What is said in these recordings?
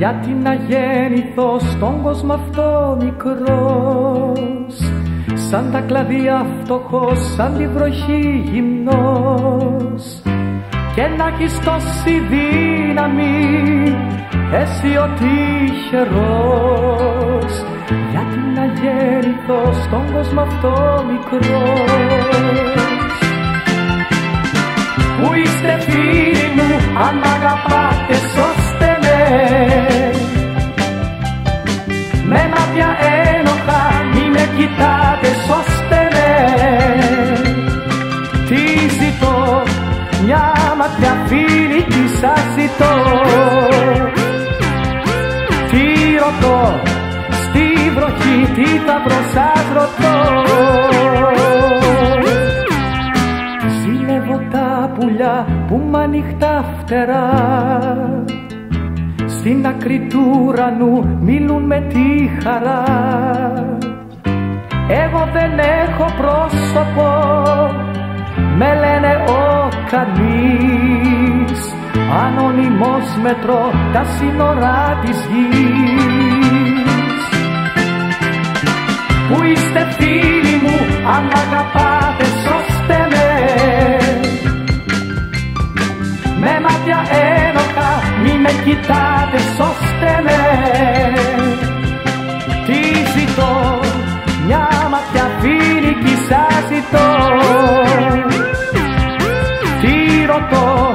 γιατί να γέννηθω στον κόσμο αυτό μικρός. Σαν τα κλαδιά φτωχός, σαν τη βροχή γυμνός. Και να έχεις τόση δύναμη εσύ ο τυχερός γιατί να γέννηθω στον κόσμο αυτό μικρός. Πού είστε φίλοι μου αν μ' αγαπάτε μια ματιά φιλική σας ζητώ. Τι ρωτώ στη βροχή τι θα βρω σας ρωτώ. Ζηλεύω τα πουλιά που μ' ανοιχτά φτερά. Στην άκρη του ουρανού μιλούν με τη χαρά. Εγώ δεν έχω πρόσωπο μετρώ τα σύνορα της γης. Πού είστε φίλοι μου αν αγαπάτε σώστε με. Με μάτια ένοχα μη με κοιτάτε σώστε με. Τι ζητώ μια ματιά φιλική σας ζητώ. Τι ρωτώ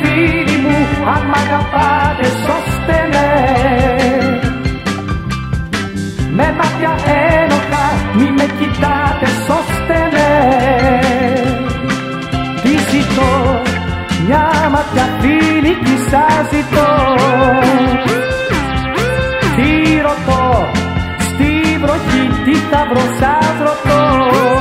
φίλοι μου αν μ' αγαπάτε σώστε με. Με μάτια ένοχα μη με κοιτάτε σώστε με. Τι ζητώ μια ματιά φιλική σας ζητώ. Τι ρωτώ στη βροχή τι θα βρω σας ρωτώ